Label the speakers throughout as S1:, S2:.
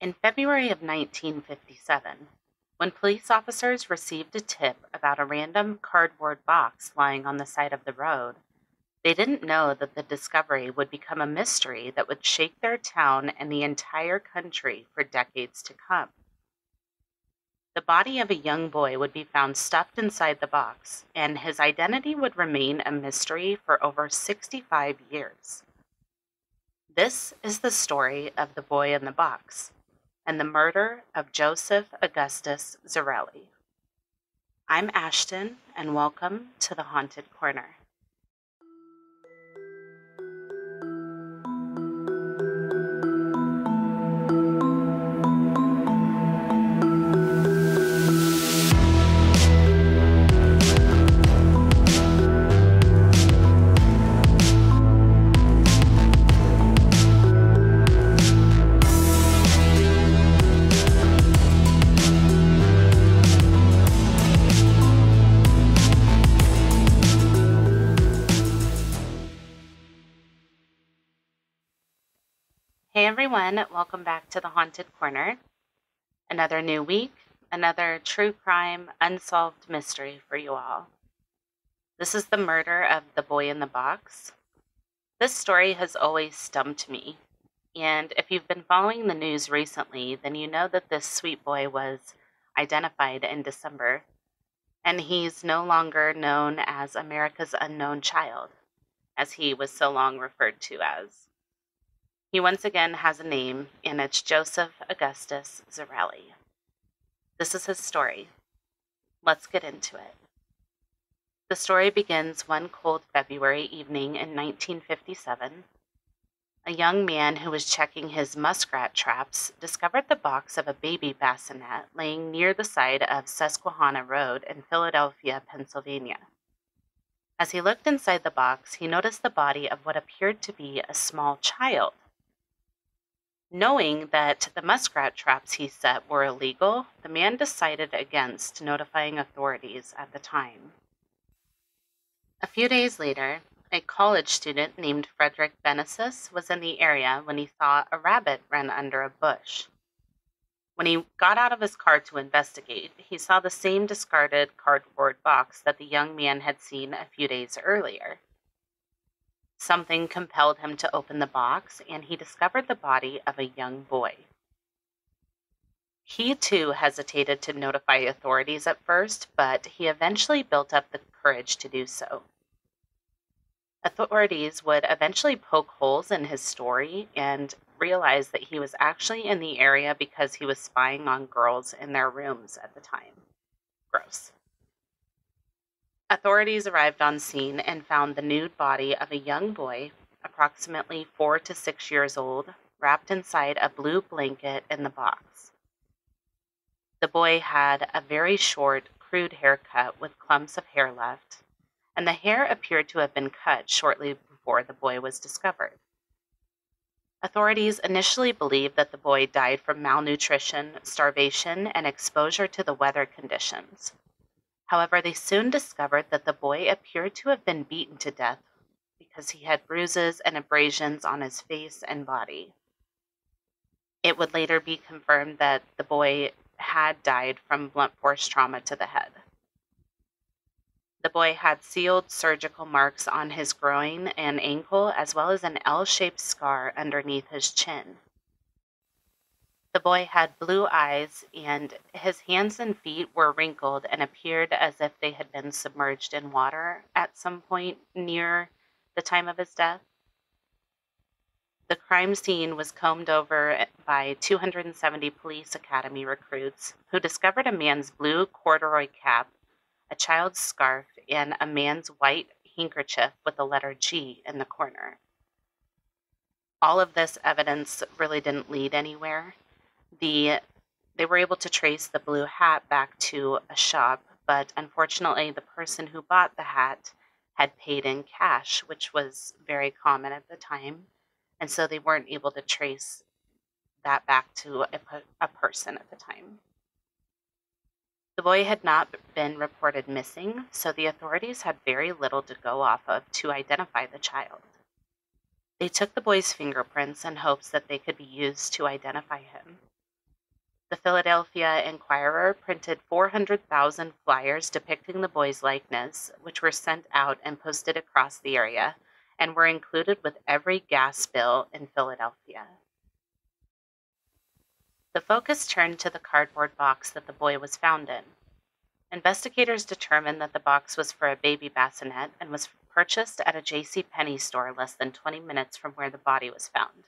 S1: In February of 1957, when police officers received a tip about a random cardboard box lying on the side of the road, they didn't know that the discovery would become a mystery that would shake their town and the entire country for decades to come. The body of a young boy would be found stuffed inside the box, and his identity would remain a mystery for over 65 years. This is the story of the boy in the box and the murder of Joseph Augustus Zarelli. I'm Ashton, and welcome to the Haunted Corner. Everyone, welcome back to the Haunted Corner. Another new week, another true crime unsolved mystery for you all. This is the murder of the boy in the box. This story has always stumped me, and if you've been following the news recently, then you know that this sweet boy was identified in December, and he's no longer known as America's unknown child, as he was so long referred to as. He once again has a name, and it's Joseph Augustus Zarelli. This is his story. Let's get into it. The story begins one cold February evening in 1957. A young man who was checking his muskrat traps discovered the box of a baby bassinet laying near the side of Susquehanna Road in Philadelphia, Pennsylvania. As he looked inside the box, he noticed the body of what appeared to be a small child. Knowing that the muskrat traps he set were illegal, the man decided against notifying authorities at the time. A few days later, a college student named Frederick Benesis was in the area when he saw a rabbit run under a bush. When he got out of his car to investigate, he saw the same discarded cardboard box that the young man had seen a few days earlier. Something compelled him to open the box, and he discovered the body of a young boy. He too hesitated to notify authorities at first, but he eventually built up the courage to do so. Authorities would eventually poke holes in his story and realize that he was actually in the area because he was spying on girls in their rooms at the time. Gross. Authorities arrived on scene and found the nude body of a young boy, approximately four to six years old, wrapped inside a blue blanket in the box. The boy had a very short, crude haircut with clumps of hair left, and the hair appeared to have been cut shortly before the boy was discovered. Authorities initially believed that the boy died from malnutrition, starvation, and exposure to the weather conditions. However, they soon discovered that the boy appeared to have been beaten to death because he had bruises and abrasions on his face and body. It would later be confirmed that the boy had died from blunt force trauma to the head. The boy had sealed surgical marks on his groin and ankle, as well as an L shaped scar underneath his chin. The boy had blue eyes, and his hands and feet were wrinkled and appeared as if they had been submerged in water at some point near the time of his death. The crime scene was combed over by 270 police academy recruits who discovered a man's blue corduroy cap, a child's scarf, and a man's white handkerchief with the letter G in the corner. All of this evidence really didn't lead anywhere the they were able to trace the blue hat back to a shop, but unfortunately, the person who bought the hat had paid in cash, which was very common at the time, and so they weren't able to trace that back to a, a person at the time. The boy had not been reported missing, so the authorities had very little to go off of to identify the child. They took the boy's fingerprints in hopes that they could be used to identify him. The Philadelphia Inquirer printed 400,000 flyers depicting the boy's likeness, which were sent out and posted across the area and were included with every gas bill in Philadelphia. The focus turned to the cardboard box that the boy was found in. Investigators determined that the box was for a baby bassinet and was purchased at a J.C. Penney store less than 20 minutes from where the body was found.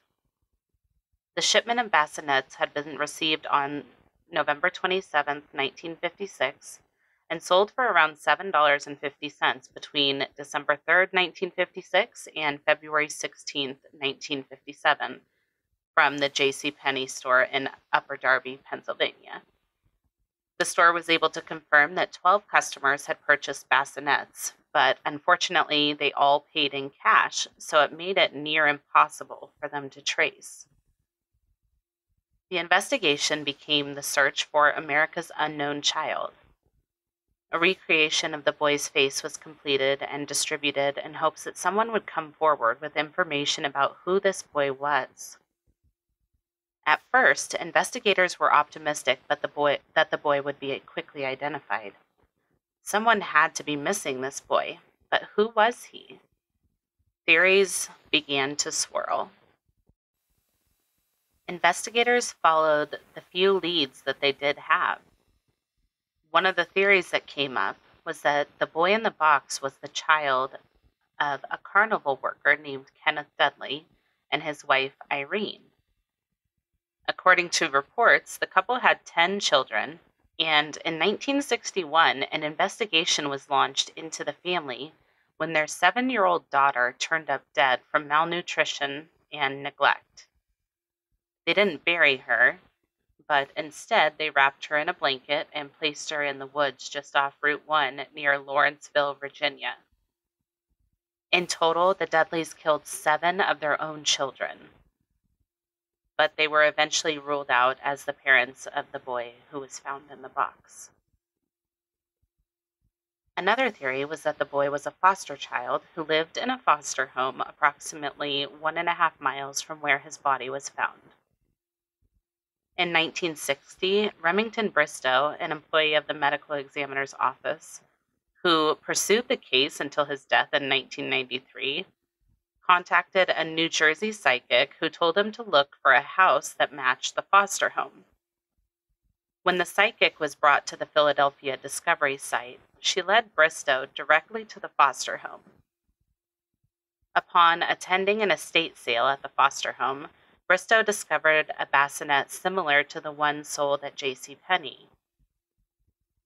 S1: The shipment of bassinets had been received on November 27, 1956, and sold for around $7.50 between December 3, 1956 and February 16, 1957, from the J.C. Penney store in Upper Darby, Pennsylvania. The store was able to confirm that 12 customers had purchased bassinets, but unfortunately, they all paid in cash, so it made it near impossible for them to trace. The investigation became the search for America's unknown child. A recreation of the boy's face was completed and distributed in hopes that someone would come forward with information about who this boy was. At first, investigators were optimistic that the boy, that the boy would be quickly identified. Someone had to be missing this boy, but who was he? Theories began to swirl. Investigators followed the few leads that they did have. One of the theories that came up was that the boy in the box was the child of a carnival worker named Kenneth Dudley and his wife Irene. According to reports, the couple had 10 children, and in 1961, an investigation was launched into the family when their seven year old daughter turned up dead from malnutrition and neglect. They didn't bury her, but instead they wrapped her in a blanket and placed her in the woods just off Route 1 near Lawrenceville, Virginia. In total, the Dudleys killed seven of their own children but they were eventually ruled out as the parents of the boy who was found in the box. Another theory was that the boy was a foster child who lived in a foster home approximately one and a half miles from where his body was found. In 1960, Remington Bristow, an employee of the medical examiner's office, who pursued the case until his death in 1993, contacted a New Jersey psychic who told him to look for a house that matched the foster home. When the psychic was brought to the Philadelphia Discovery site, she led Bristow directly to the foster home. Upon attending an estate sale at the foster home, Bristow discovered a bassinet similar to the one sold at J.C. Penney.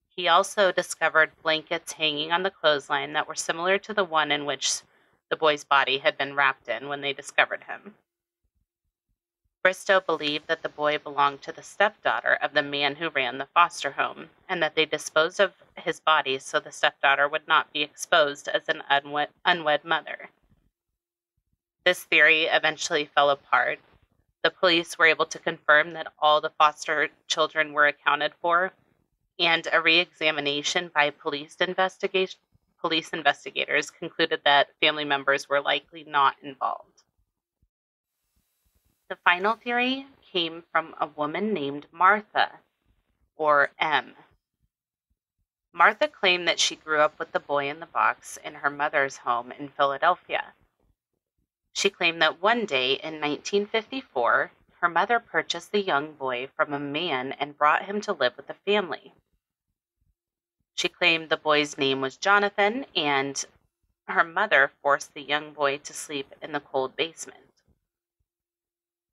S1: He also discovered blankets hanging on the clothesline that were similar to the one in which the boy's body had been wrapped in when they discovered him. Bristow believed that the boy belonged to the stepdaughter of the man who ran the foster home, and that they disposed of his body so the stepdaughter would not be exposed as an unwed, unwed mother. This theory eventually fell apart. The police were able to confirm that all the foster children were accounted for, and a re examination by police investigation police investigators concluded that family members were likely not involved. The final theory came from a woman named Martha, or M. Martha claimed that she grew up with the boy in the box in her mother's home in Philadelphia. She claimed that one day in 1954, her mother purchased the young boy from a man and brought him to live with the family. She claimed the boy's name was Jonathan, and her mother forced the young boy to sleep in the cold basement.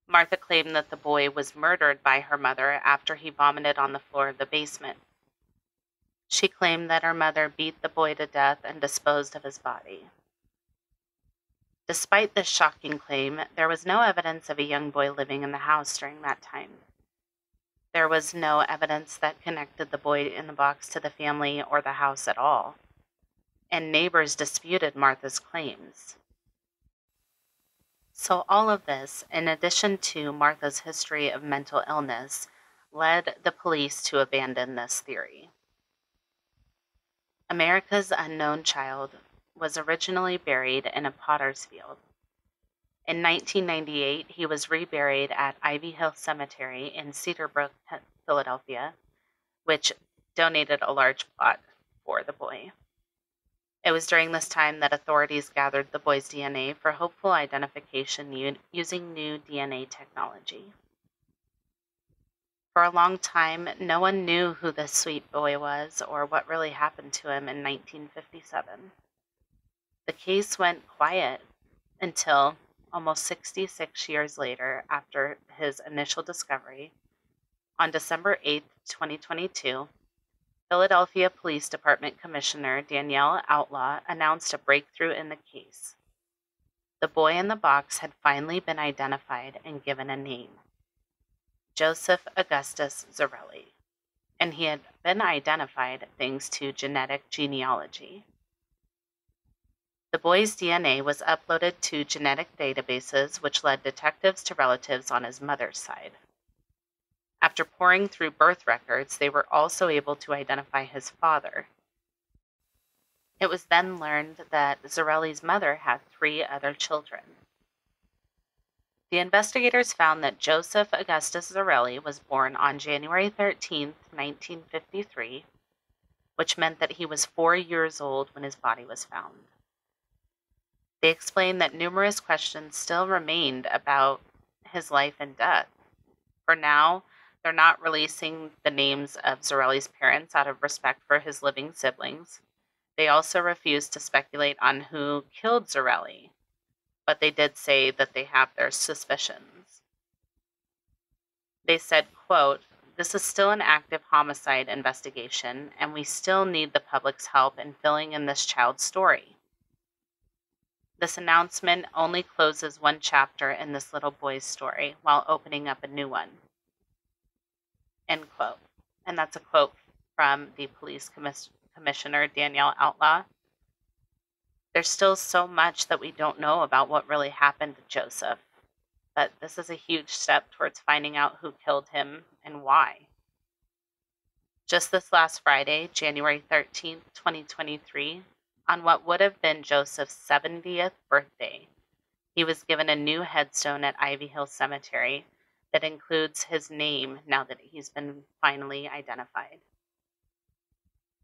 S1: Martha claimed that the boy was murdered by her mother after he vomited on the floor of the basement. She claimed that her mother beat the boy to death and disposed of his body. Despite this shocking claim, there was no evidence of a young boy living in the house during that time. There was no evidence that connected the boy in the box to the family or the house at all, and neighbors disputed Martha's claims. So, all of this, in addition to Martha's history of mental illness, led the police to abandon this theory. America's unknown child was originally buried in a potter's field. In 1998, he was reburied at Ivy Hill Cemetery in Cedarbrook, Philadelphia, which donated a large plot for the boy. It was during this time that authorities gathered the boy's DNA for hopeful identification using new DNA technology. For a long time, no one knew who this sweet boy was or what really happened to him in 1957. The case went quiet until almost 66 years later after his initial discovery. On December 8, 2022, Philadelphia Police Department Commissioner Danielle Outlaw announced a breakthrough in the case. The boy in the box had finally been identified and given a name Joseph Augustus Zarelli, and he had been identified thanks to genetic genealogy. The boy's DNA was uploaded to genetic databases, which led detectives to relatives on his mother's side. After poring through birth records, they were also able to identify his father. It was then learned that Zarelli's mother had three other children. The investigators found that Joseph Augustus Zarelli was born on January 13, 1953, which meant that he was four years old when his body was found. They explained that numerous questions still remained about his life and death. For now, they're not releasing the names of Zarelli's parents out of respect for his living siblings. They also refused to speculate on who killed Zarelli, but they did say that they have their suspicions. They said, quote, this is still an active homicide investigation, and we still need the public's help in filling in this child's story. This announcement only closes one chapter in this little boy's story while opening up a new one. End quote. And that's a quote from the police commis- commissioner, Danielle Outlaw, there's still so much that we don't know about what really happened to Joseph, but this is a huge step towards finding out who killed him and why. Just this last Friday, January 13th, 2023, on what would have been Joseph's 70th birthday, he was given a new headstone at Ivy Hill Cemetery that includes his name now that he's been finally identified.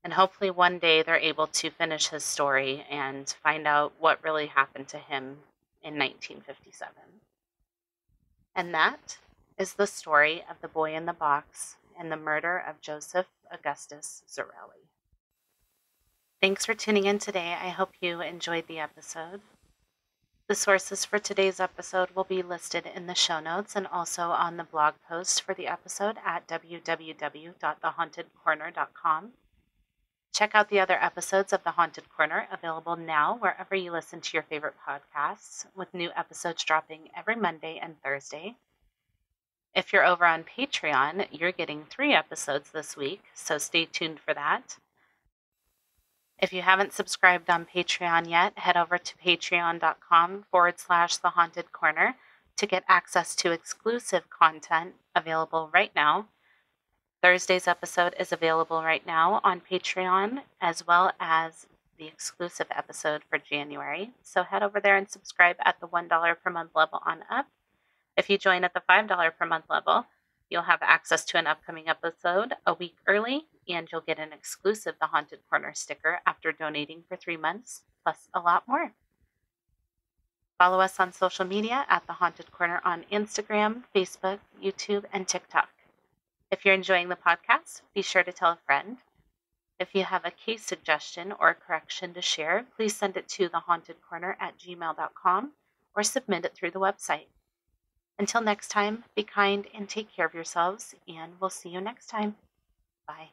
S1: And hopefully, one day they're able to finish his story and find out what really happened to him in 1957. And that is the story of the boy in the box and the murder of Joseph Augustus Zarelli. Thanks for tuning in today. I hope you enjoyed the episode. The sources for today's episode will be listed in the show notes and also on the blog post for the episode at www.thehauntedcorner.com. Check out the other episodes of The Haunted Corner available now wherever you listen to your favorite podcasts, with new episodes dropping every Monday and Thursday. If you're over on Patreon, you're getting three episodes this week, so stay tuned for that. If you haven't subscribed on Patreon yet, head over to patreon.com forward slash the haunted corner to get access to exclusive content available right now Thursday's episode is available right now on Patreon, as well as the exclusive episode for January. So head over there and subscribe at the $1 per month level on up. If you join at the $5 per month level, you'll have access to an upcoming episode a week early, and you'll get an exclusive The Haunted Corner sticker after donating for three months, plus a lot more. Follow us on social media at The Haunted Corner on Instagram, Facebook, YouTube, and TikTok. If you're enjoying the podcast, be sure to tell a friend. If you have a case suggestion or correction to share, please send it to thehauntedcorner at gmail.com or submit it through the website. Until next time, be kind and take care of yourselves, and we'll see you next time. Bye.